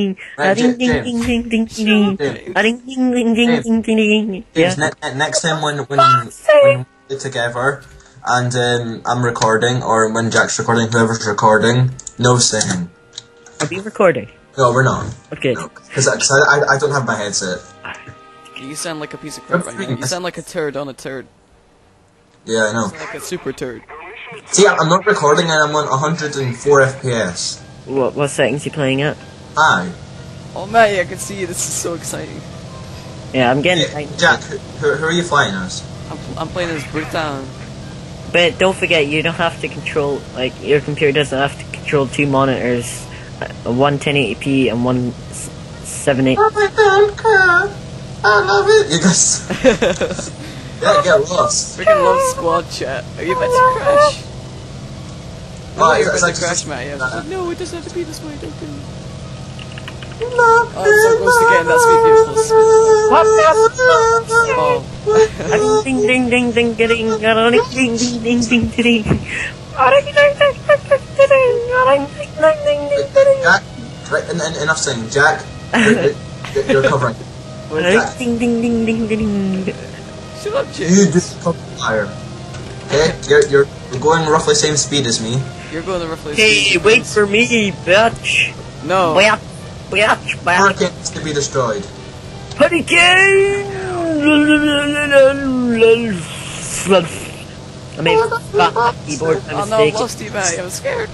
ding. Right, A ding ding ding ding ding ding. A ding ding ding ding ding ding ding. James, Yeah. ne- ne- next time when when, when we're together and um, I'm recording or when Jack's recording, whoever's recording, no singing. Are we recording? No, we're not. Okay. Because I, 'cause I, I, I don't have my headset. You sound like a piece of crap right now. You sound like a turd on a turd. Yeah, I know. Like a super turd. See, I'm I'm not recording and I'm on 104 FPS. What what settings you playing at? Aye. Oh man, I can see you. This is so exciting. Yeah, I'm getting. Hey, Jack, who, who who are you flying as? I'm, I'm playing as Britain. But don't forget, you don't have to control. Like your computer doesn't have to control two monitors, uh, one 1080p and one s- 780. I don't care. I love it. You guys. yeah, get lost. Freaking love squad chat. Are you about to crash? Oh, Oh, it's- you're it's about like to crash, just- Matt. Yeah. uh, No, it doesn't have to be this way. Don't do it. Oh, I'm so close to getting that sweet beautiful spin. What Oh, Ding ding ding ding ding ding ding ding ding ding ding ding. Jack, right, en- en- enough saying. Jack, you're, you're- you're covering. Jack, Ding ding ding ding ding. shut up, you James. just cover fire. Okay, you're, you're you're going roughly same speed as me. You're going the roughly. Hey, speed. wait for me, bitch. No. Wait, bitch, bitch. Hurricane is to be destroyed. Hurricane! I made a fat keyboard by Oh no, mistake. lost you, Matt. I'm scared.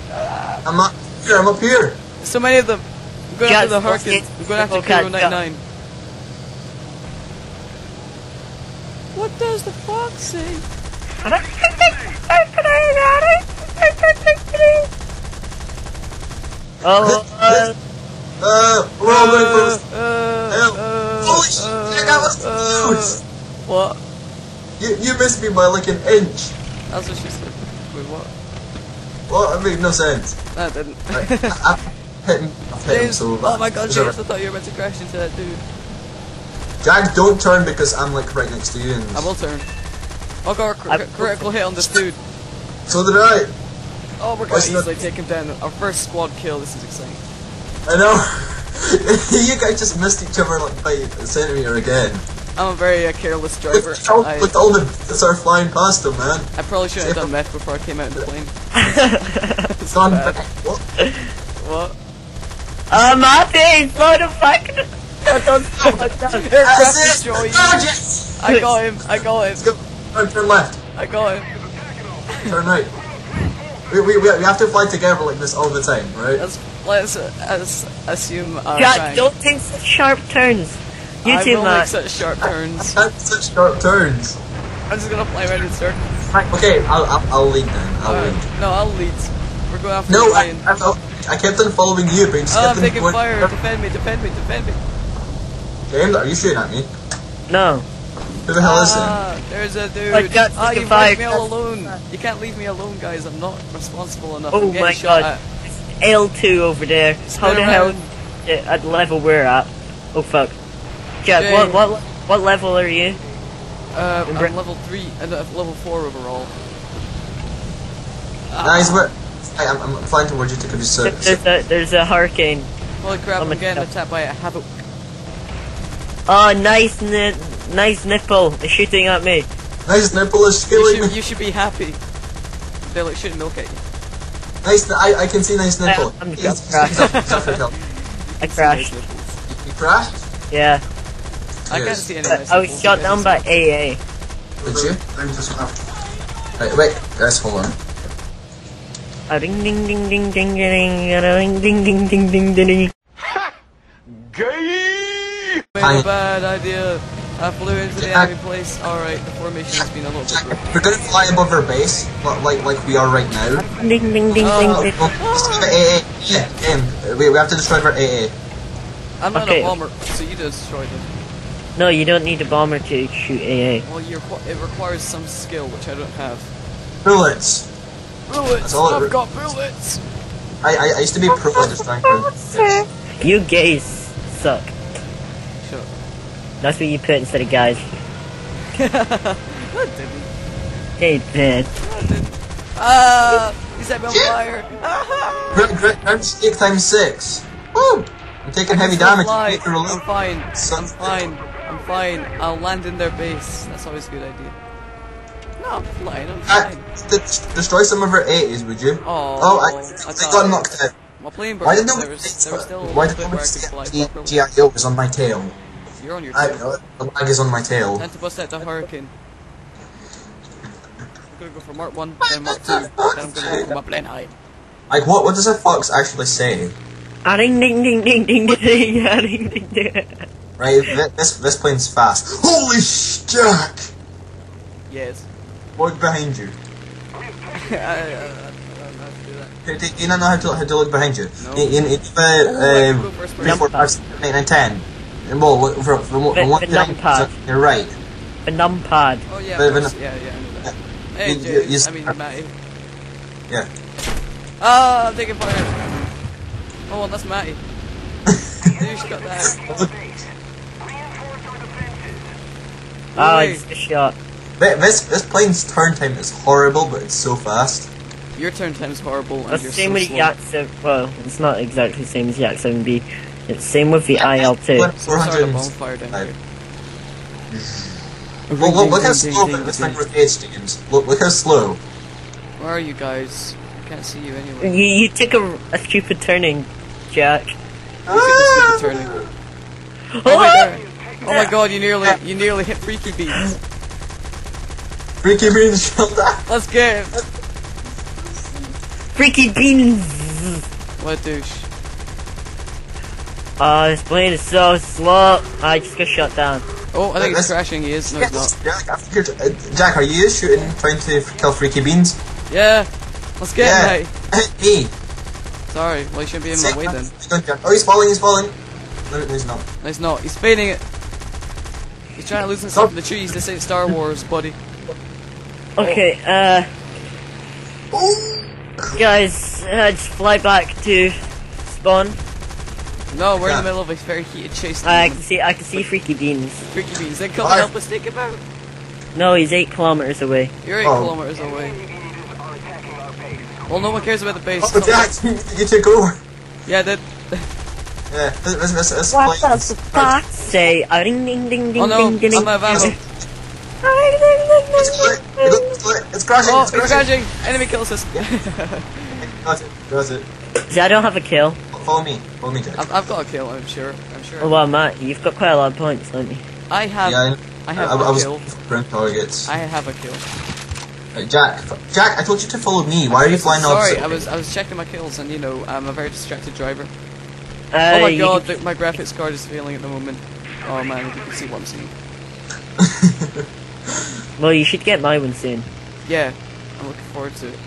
I'm up here. I'm up here. So many of them. We're going after the Guys, lost Hurricane. it. We're going after Okay, Kuro 99. What does the fox say? Oh, uh, Uh, we're all going for uh, uh, Holy shit, uh, that was uh, close. What? You, you missed me by like an inch. That's what she said. Wait, what? Well, it made no sense. That didn't. I, I, I've hit him, I've hit him so oh my god, James, I thought you were about to crash into that dude. Jack, don't turn because I'm like right next to you. And I will turn. I got a cr- I- critical hit on this dude. So did I. Oh, we're gonna easily take him down. Our first squad kill. This is exciting. I know. you guys just missed each other like by a centimeter again. I'm a very uh, careless driver. Look, all, I, look, all the bits are flying past him, man. I probably should have done meth before I came out in the plane. It's Gone bad. What? What? I'm happy, motherfucker. Don't stop like that. That's Aircraft it. destroyed. Yes. I got him. I got him. Go. Turn, turn left. I got him. Turn right. We, we, we have to fly together like this all the time, right? Let's let's, uh, let's assume our Jack, rank. don't take such sharp turns. You I too, will make Matt. such sharp turns. That's such sharp turns. I'm just gonna fly around in circles. Right, okay, I'll, I'll, I'll lead then. I'll lead. No, I'll lead. We're going after No, I, Ryan. I, I kept on following you, but you just Oh, I'm kept on taking going- fire. Defend me, defend me, defend me. James, are you shooting at me? No. Who the hell is it? Ah, there's a dude. I got taken you've left me all alone. You can't leave me alone, guys. I'm not responsible enough. Oh my shot god. At. L2 over there. How the hell around. at level we're at? Oh fuck. Jack, Jay. what what what level are you? Uh, I'm level three and uh, level four overall. Nice, but I, I'm, I'm flying towards you to give you so. There's a there's a hurricane. Holy crap! Oh I'm getting God. attacked by a havoc. Oh, nice ni- nice nipple. It's shooting at me. Nice nipple is You killing should, me. you should be happy. They're like shooting milk at you. Nice, I, I can see nice nipple. I'm just he's off- he's off your hill. I crashed. You crashed? Yeah. I can't see any. I, nice I was shot down by AA. Did you? Wait, wait, guys, hold on. A ding ding ding ding ding ding a ding ding ding ding ding ding ding. Made I- a bad idea. I flew into the enemy place. Alright, the formation's been a little bit broken. we're gonna fly above our base, li- like like we are right now. Ding ding ding Uh, ding ding. well, destroy the AA. Yeah, game. We, we have to destroy our AA. I'm not Okay. a bomber, so you destroy them. No, you don't need a bomber to shoot AA. Well, you're, it requires some skill, which I don't have. Bullets. Bullets! All I've re- got bullets! I, I, I used to be pro at destroying our You gays suck. That's what you put instead of guys. what did we? They did. What did uh, you said I'm liar. Stick times six. Woo! I'm taking heavy damage. Lie. I'm fine. I'm fine. I'm fine. I'll land in their base. That's always a good idea. No, I'm flying. I'm flying. Uh, destroy some of her 80s, would you? Oh, oh I, I, I got knocked out. My plane burned. Why did nobody? There there was still Why did nobody? GI was on my tail. You're on your I tail. know, the lag is on my tail. Time to bust out the Hurricane. I'm gonna go for Mark 1, then Mark 2, then I'm gonna go for my plane height. Like, what, what does a fox actually say? Ah, ding ding ding ding ding ding. Ah, ding ding ding. Right, this, this plane's fast. Holy sh- Jack! Yes. Look behind you. I, I, I, I don't know how to do that. Do do you not know how to, how to look behind you? No. You, you, you, Oh, uh, can uh, 3, 4, 5, 6, 7, 8, 9, 10. And Well, what- from, from, The- 1 the to 9, numpad. so you're right. A numpad. Oh yeah, But- of but yeah, yeah, I know that. Hey, You- Jay, you- you I mean, s- Matty. Yeah. Ah, I'm taking fire. Oh, well, that's Matty. Douche got that. Ah, Oi. it's a shot. This, this plane's turn time is horrible, but it's so fast. Your turn time's horrible, and That's you're the same so with slow. Yak 7. Well, it's not exactly the same as Yak 7B. It's same with the IL2. What- So 400 bonfire down Right. Look, look, look how slow this thing rotates, James. Look, look how slow. Where are you guys? I can't see you anywhere. You, you took a, a stupid turning, Jack. Stupid ah! turning. Oh my oh god! Oh my god! You nearly, you nearly hit Freaky Beans. Freaky Beans shot that. Let's get him. Freaky beans! What a douche. Oh, this plane is so slow. I just got shut down. Oh, I think he's Let's- crashing. He is. No, he's not. Jack, uh, Jack, are you shooting, trying to kill Freaky Beans? Yeah. Let's get yeah. him, mate. Me. Sorry. Well, he shouldn't be in my way then. Oh, he's falling, he's falling. No, no, he's not. No, he's not. He's fading it. He's trying to lose himself in the trees. This ain't Star Wars, buddy. Okay, uh. Guys, uh, just fly back to spawn. No, we're in the middle of a very heated chase. at the I can see, I can see Freaky Beans. Freaky Beans, then come Why? and help us take him out. No, he's 8 kilometers away. You're 8 Oh. kilometers away. Well, no one cares about the base. Oh, Jack, you took over. Yeah, that. Yeah, this, this, this, this What does the fox say? Ah, ding ding ding ding Oh no, ding ding ding. I'm out of ammo. It's split, it's split, it's crashing, Oh, it's crashing. crashing! Enemy kills us. Got it, got it. See, I don't have a kill. Follow me, follow me, Jack. I've, I've got a kill, I'm sure. I'm sure. Oh, well, Matt, you've got quite a lot of points, don't you? I have. yeah, I I, have I, I a was kill. ground targets. I have a kill. Right, Jack, Jack, I told you to follow me. Why are you flying off? Sorry, I was I was checking my kills, and you know I'm a very distracted driver. Uh, oh my god, can- the, my graphics card is failing at the moment. Oh man, if you can see what I'm seeing. well, you should get my one soon. Yeah, I'm looking forward to it.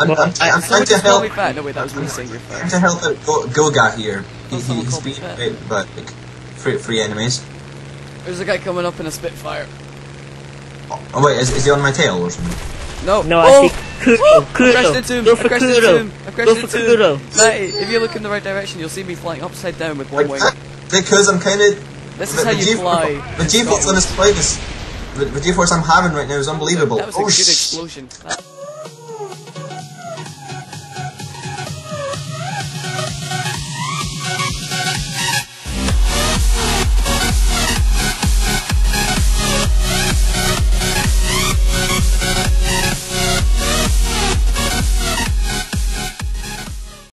I'm, I'm, I'm, I'm trying to help. me fat. No wait, that was me saying you're trying to help out Go- Goga here. He, Oh, someone he's being bit, but like free, free enemies. There's a guy coming up in a Spitfire. Oh wait, is, is he on my tail or something? No, No, oh! oh! I see Kudo. I Kudo. crashed into him. Go I for crashed into Kudo. him. I Go crashed for into him. Kudo. Matty, if you look in the right direction, you'll see me flying upside down with one wing. because I'm kind of. This is how you fly. The G-force on Scotland. this plane. The, the G-force I'm having right now is unbelievable. That was a oh good explosion. That-